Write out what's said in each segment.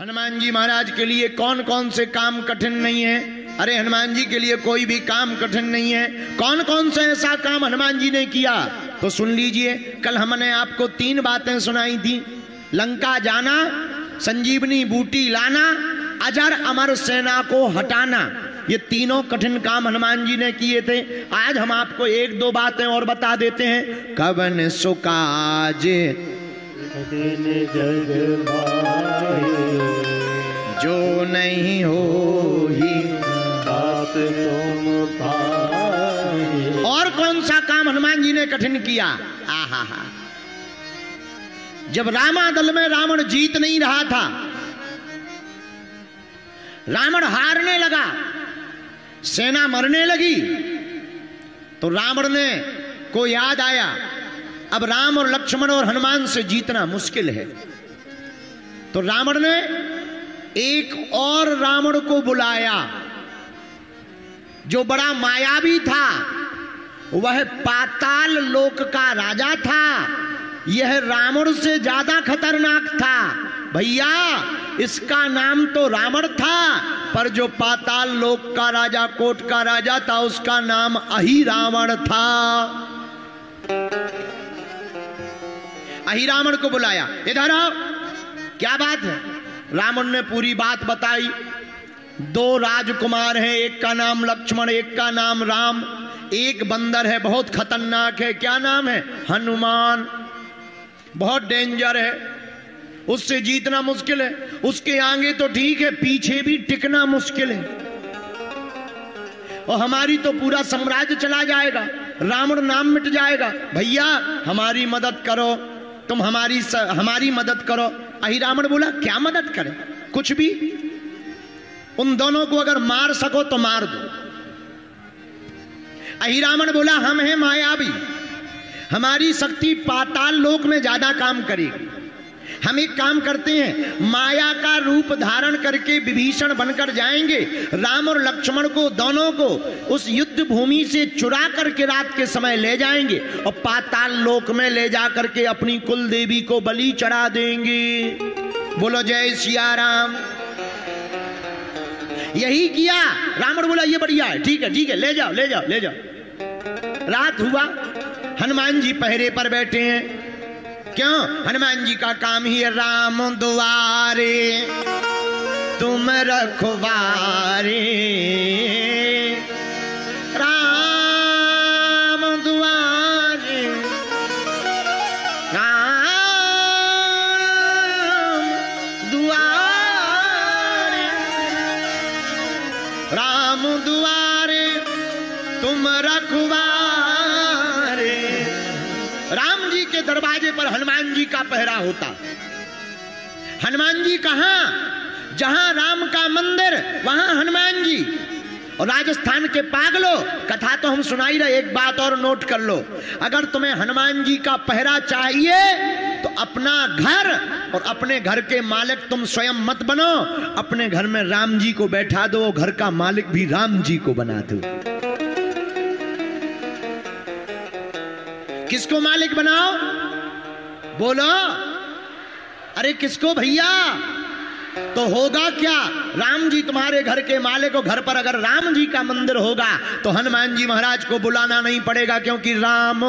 हनुमान जी महाराज के लिए कौन कौन से काम कठिन नहीं है? अरे, हनुमान जी के लिए कोई भी काम कठिन नहीं है। कौन कौन सा ऐसा काम हनुमान जी ने किया? तो सुन लीजिए, कल हमने आपको तीन बातें सुनाई थी। लंका जाना, संजीवनी बूटी लाना, अजर अमर सेना को हटाना। ये तीनों कठिन काम हनुमान जी ने किए थे। आज हम आपको एक दो बातें और बता देते हैं। कवन सुकाज दिन जग जो नहीं हो ही बात तुम और कौन सा काम हनुमान जी ने कठिन किया? आहा हा। जब रामा दल में रावण जीत नहीं रहा था रावण हारने लगा सेना मरने लगी तो रावण ने को याद आया? अब राम और लक्ष्मण और हनुमान से जीतना मुश्किल है। तो रावण ने एक और रावण को बुलाया, जो बड़ा मायावी था। वह पाताल लोक का राजा था। यह रावण से ज़्यादा खतरनाक था। भैया, इसका नाम तो रावण था, पर जो पाताल लोक का राजा, कोट का राजा था, उसका नाम अही रावण था। अही रावण को बुलाया। इधर आओ। क्या बात है? रावण ने पूरी बात बताई। दो राजकुमार हैं, एक का नाम लक्ष्मण, एक का नाम राम। एक बंदर है, बहुत खतरनाक है। क्या नाम है? हनुमान। बहुत डेंजर है। उससे जीतना मुश्किल है। उसके आगे तो ठीक है, पीछे भी टिकना मुश्किल है। और हमारी तो पूरा साम्राज्य चला जाएगा। रावण नाम मिट जाएगा। भैया, हमारी मदद करो। तुम हमारी स, हमारी मदद करो। अही रावण बोला क्या मदद करे? कुछ भी? उन दोनों को अगर मार सको तो मार दो। अही रावण बोला हम हैं मायावी। हमारी शक्ति पाताल लोक में ज़्यादा काम करेगी। हम एक काम करते हैं, माया का रूप धारण करके विभीषण बनकर जाएँगे। राम और लक्ष्मण को, दोनों को उस युद्ध भूमि से चुरा करके रात के समय ले जाएँगे और पाताल लोक में ले जा करके अपनी कुल देवी को बलि चढ़ा देंगे। बोलो, जय सिया राम यही किया। रावण बोला, ये बढ़िया है, ठीक है ठीक है, ले जाओ ले जाओ ले जाओ। रात हुआ, हनुमान जी पहरे पर बैठे हैं। क्यों? हनुमान जी का काम ही राम द्वारे। तुम रखवारे। होता। हनुमान जी कहा? जहाँ राम का मंदिर, वहाँ हनुमान जी। और राजस्थान के पागलो, कथा तो हम सुनाई रहे, एक बात और नोट कर लो। अगर तुम्हें हनुमान जी का पहरा चाहिए तो अपना घर और अपने घर के मालिक तुम स्वयं मत बनो। अपने घर में राम जी को बैठा दो, घर का मालिक भी राम जी को बना दो। किसको मालिक बनाओ? बोलो। अरे किसको भैया? तो होगा क्या? राम जी तुम्हारे घर के मालिक को घर पर अगर राम जी का मंदिर होगा तो हनुमान जी महाराज को बुलाना नहीं पड़ेगा क्योंकि राम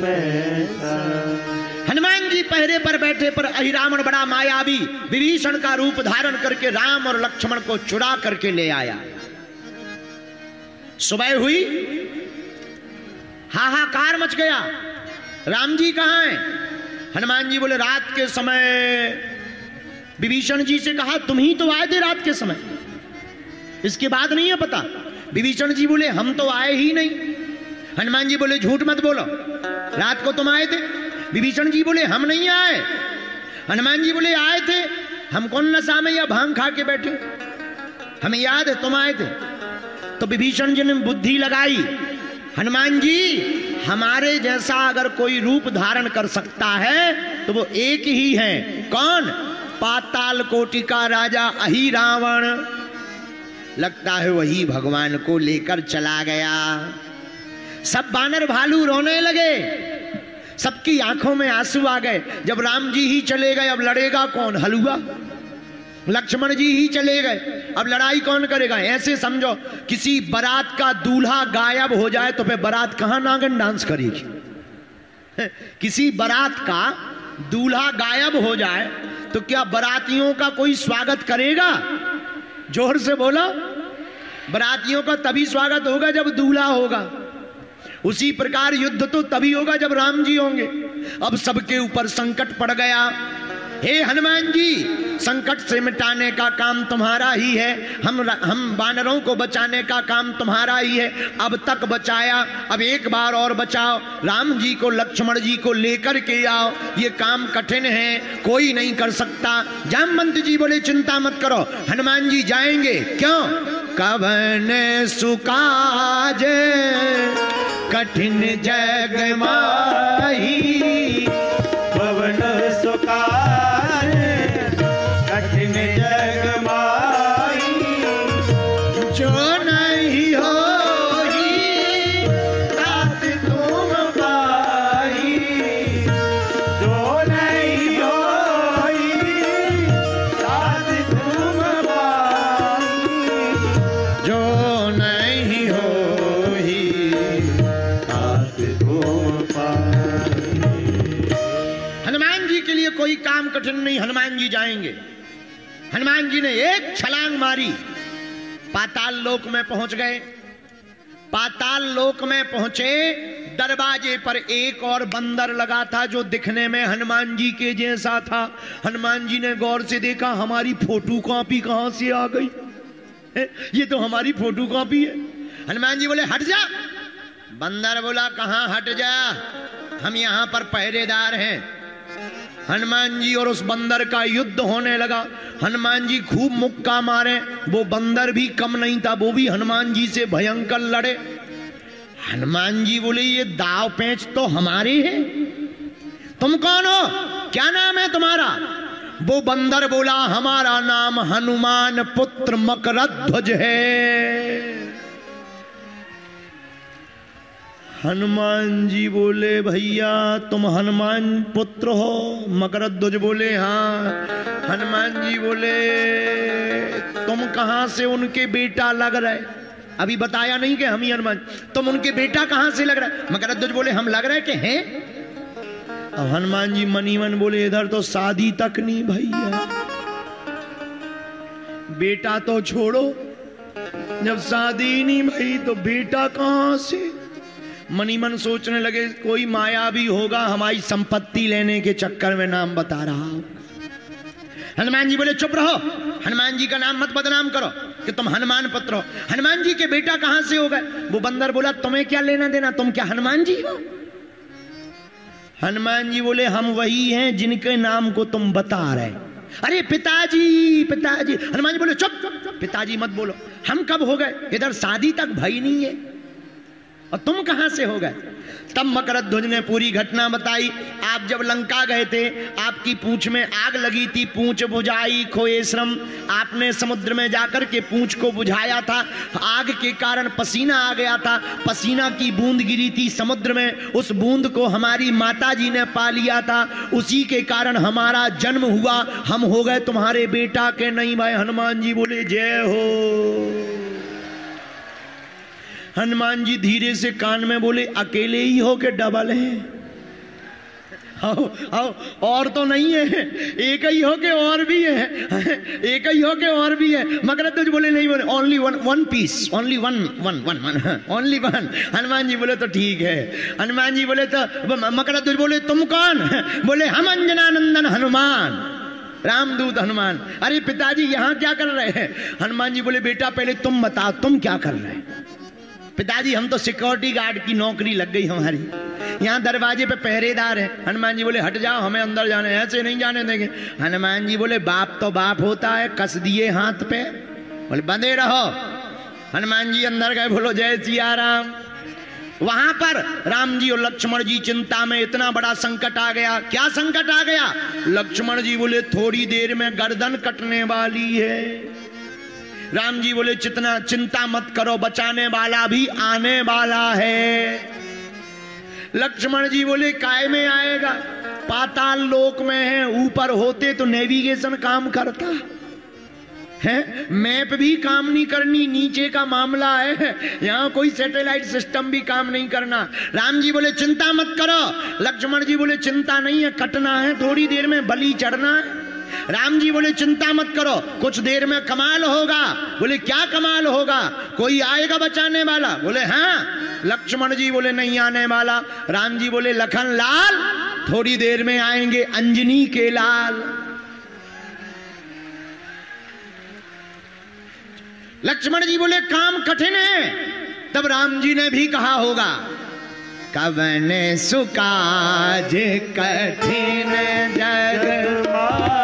पैसा हनुमान जी पहरे पर बैठे पर अहि रावण बड़ा मायावी, विभीषण का रूप धारण करके राम और लक्ष्मण को चुरा करके ले आया। सुबह हुई। हाहाकार मच गया। राम जी कहाँ हैं? हनुमान जी बोले, रात के समय। विभीषण जी से कहा, तुम ही तो आए थे रात के समय। इसके बाद नहीं है पता। विभीषण जी बोले, हम तो आए ही नहीं। हनुमान जी बोले, झूठ मत बोलो। रात को तुम आए थे। विभीषण जी बोले, हम नहीं आए। हनुमान जी बोले, आए थे। हम कौन नशा में या भाँग खा के बैठे? हमें याद है, तुम आए थे। तो विभीषण जी ने बुद्धि लगाई, हनुमान जी, हमारे जैसा अगर कोई रूप धारण कर सकता है तो वो एक ही है। कौन? पाताल कोटि का राजा अही रावण लगता है वही भगवान को लेकर चला गया। सब बानर भालू रोने लगे। सबकी आँखों में आँसू आ गए। जब राम जी ही चले गए, अब लड़ेगा कौन? हलुआ। लक्ष्मण जी ही चले गए। अब लड़ाई कौन करेगा? ऐसे समझो, किसी बारात का दूल्हा गायब हो जाए तो फिर बारात कहाँ नागन डांस करेगी? किसी बारात का दूल्हा गायब हो जाए तो क्या बारातियों का कोई स्वागत करेगा? ज़ोर से बोलो। बरातियों का तभी स्वागत होगा जब दूल्हा होगा। उसी प्रकार युद्ध तो तभी होगा जब राम जी होंगे। अब सबके ऊपर संकट पड़ गया। हे हनुमान जी संकट से मिटाने का काम तुम्हारा ही है। हम हम बानरों को बचाने का काम तुम्हारा ही है। अब तक बचाया, अब एक बार और बचाओ। राम जी को, लक्ष्मण जी को लेकर के आओ। ये काम कठिन है, कोई नहीं कर सकता। जामवंत जी बोले, चिंता मत करो, हनुमान जी जाएँगे। क्यों? कवन सुकाज, कठिन जग कठिन नहीं, हनुमान जी जाएँगे। हनुमान जी ने एक छलांग मारी। पाताल लोक में पहुँच गए। पाताल लोक में पहुँचे, दरवाजे पर एक और बंदर लगा था जो दिखने में हनुमान जी के जैसा था। हनुमान जी ने गौर से देखा, हमारी फ़ोटो कॉपी कहाँ से आ गई? है? ये तो हमारी फ़ोटो कॉपी है। हनुमान जी बोले, हट जा। बंदर बोला, कहाँ हट जा? हम यहाँ पर पहरेदार हैं। हनुमान जी और उस बंदर का युद्ध होने लगा। हनुमान जी खूब मुक्का मारे। वो बंदर भी कम नहीं था, वो भी हनुमान जी से भयंकर लड़े। हनुमान जी बोले, ये दाव पेंच तो हमारे है। तुम कौन हो? क्या नाम है तुम्हारा? वो बंदर बोला, हमारा नाम हनुमान पुत्र मकरध्वज है। हनुमान जी बोले, भैया, तुम हनुमान पुत्र हो। मकरध्वज बोले हाँ। हनुमान जी बोले, तुम कहाँ से उनके बेटा लग रहे? अभी बताया नहीं कि हम ही हनुमान? तुम उनके बेटा कहाँ से लग रहा? है मकरध्वज बोले, हम लग रहे कि हैं? अब हनुमान जी मनी मन बोले, इधर तो शादी तक नहीं भैया। बेटा तो छोड़ो। जब शादी नहीं भाई तो बेटा कहाँ से मनी मन सोचने लगे, कोई माया भी होगा हमारी संपत्ति लेने के चक्कर में नाम बता रहा हो। हनुमान जी बोले, चुप रहो, हनुमान जी का नाम मत बदनाम करो, कि तुम हनुमान पत्र हो। हनुमान जी के बेटा कहाँ से हो गए? वो बंदर बोला, तुम्हें क्या लेना देना? तुम क्या हनुमान जी हो? हनुमान जी बोले, हम वही हैं जिनके नाम को तुम बता रहे अरे पिताजी पिताजी। हनुमान जी बोले चुप। पिताजी मत बोलो, हम कब हो गए? इधर शादी तक भई नहीं है। और तुम कहाँ से हो गए? तब मकरध्वज ने पूरी घटना बताई। आप जब लंका गए थे, आपकी पूंछ में आग लगी थी, पूंछ बुझाई खोए श्रम। आपने समुद्र में जाकर के पूंछ को बुझाया था। आग के कारण पसीना आ गया था। पसीना की बूंद गिरी थी समुद्र में। उस बूंद को हमारी माता जी ने पा लिया था। उसी के कारण हमारा जन्म हुआ। हम हो गए तुम्हारे बेटा के। नहीं भाई, हनुमान जी बोले, जय हो। हनुमान जी धीरे से कान में बोले, अकेले ही हो के डबल है। आओ आओ, और तो नहीं है। एक ही हो के और भी है। एक ही हो के और भी है। मगर तो बोले, नहीं, बोले only one one piece only one one one one only one Hanuman ji बोले तो ठीक है। हनुमान जी बोले तो मकर बोले, तुम कौन? बोले, हम अंजनानंदन हनुमान, रामदूत हनुमान। अरे पिताजी, यहाँ क्या कर रहे हैं? हनुमान जी बोले, बेटा, पहले तुम बताओ, तुम क्या कर रहे हैं? पिताजी, हम तो सिक्योरिटी गार्ड की नौकरी लग गई हमारी। यहाँ दरवाजे पे पहरेदार है। हनुमान जी बोले, हट जाओ, हमें अंदर जाने ऐसे नहीं जाने देंगे। हनुमान जी बोले, बाप तो बाप होता है, कस दिए हाथ पे। बोले, बंधे रहो। हनुमान जी अंदर गए, बोलो, जय सिया राम वहाँ पर राम जी और लक्ष्मण जी चिंता में इतना बड़ा संकट आ गया। क्या संकट आ गया? लक्ष्मण जी बोले, थोड़ी देर में गर्दन कटने वाली है। राम जी बोले, चितना, चिंता मत करो, बचाने वाला भी आने वाला है। लक्ष्मण जी बोले, काय में आएगा? पाताल लोक में है, ऊपर होते तो नेविगेशन काम करता। है? मैप भी काम नहीं करनी, नीचे का मामला है। यहाँ कोई सैटेलाइट सिस्टम भी काम नहीं करना। राम जी बोले, चिंता मत करो। लक्ष्मण जी बोले, चिंता नहीं है, कटना है, थोड़ी देर में बलि चढ़ना है। राम जी बोले, चिंता मत करो, कुछ देर में कमाल होगा। बोले, क्या कमाल होगा? कोई आएगा बचाने वाला? बोले हाँ। लक्ष्मण जी बोले, नहीं आने वाला। राम जी बोले, लखन लाल, थोड़ी देर में आएँगे अंजनी के लाल। लक्ष्मण जी बोले, काम कठिन है। तब राम जी ने भी कहा होगा, कवन सुकाज कठिन जग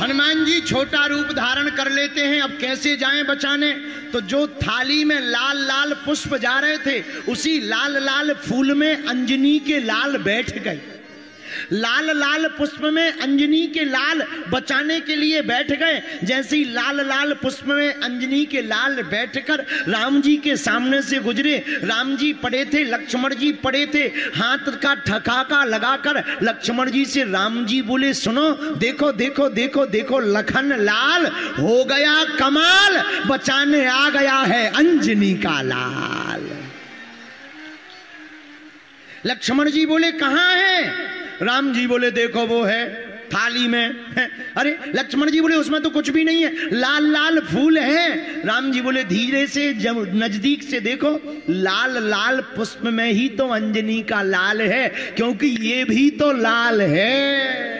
हनुमान जी छोटा रूप धारण कर लेते हैं, अब कैसे जाएँ बचाने? तो जो थाली में लाल लाल पुष्प जा रहे थे, उसी लाल लाल फूल में अंजनी के लाल बैठ गए। लाल लाल पुष्प में अंजनी के लाल बचाने के लिए बैठ गए। जैसे ही लाल लाल पुष्प में अंजनी के लाल बैठकर राम जी के सामने से गुजरे। राम जी पड़े थे, लक्ष्मण जी पड़े थे। हाथ का ठकाका लगाकर लक्ष्मण जी से राम जी बोले, सुनो, देखो देखो देखो देखो, लखन लाल हो गया कमाल, बचाने आ गया है अंजनी का लाल। लक्ष्मण जी बोले, कहाँ है? राम जी बोले, देखो वो है थाली में। है। अरे, लक्ष्मण जी बोले, उसमें तो कुछ भी नहीं है। लाल लाल फूल है। राम जी बोले, धीरे से जब नज़दीक से देखो, लाल लाल पुष्प में ही तो अंजनी का लाल है, क्योंकि ये भी तो लाल है।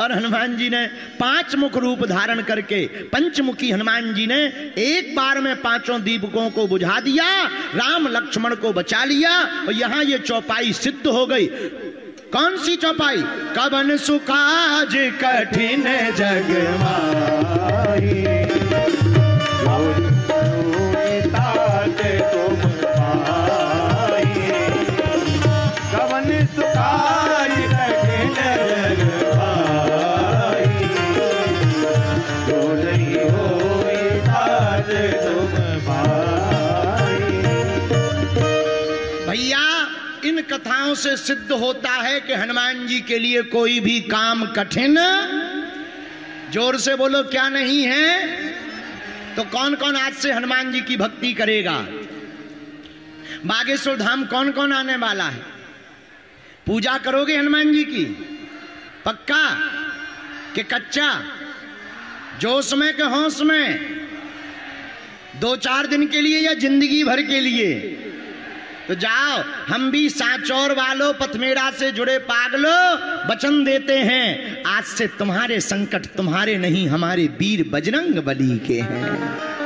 और हनुमान जी ने पाँच मुख रूप धारण करके, पंचमुखी हनुमान जी ने एक बार में पाँचों दीपकों को बुझा दिया, राम लक्ष्मण को बचा लिया, और यहाँ ये चौपाई सिद्ध हो गई। कौन सी चौपाई? कबन सुखाज कठिन जग कथाओं से सिद्ध होता है कि हनुमान जी के लिए कोई भी काम कठिन, ज़ोर से बोलो, क्या नहीं है? तो कौन कौन आज से हनुमान जी की भक्ति करेगा? बागेश्वर धाम कौन कौन आने वाला है? पूजा करोगे हनुमान जी की? पक्का? कि कच्चा? जोश में के होश में? दो चार दिन के लिए या ज़िंदगी भर के लिए? तो जाओ, हम भी साचौर वालों पथमेरा से जुड़े पागलों वचन देते हैं। आज से तुम्हारे संकट तुम्हारे नहीं, हमारे वीर बजरंग बली के हैं।